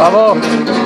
¡Vamos!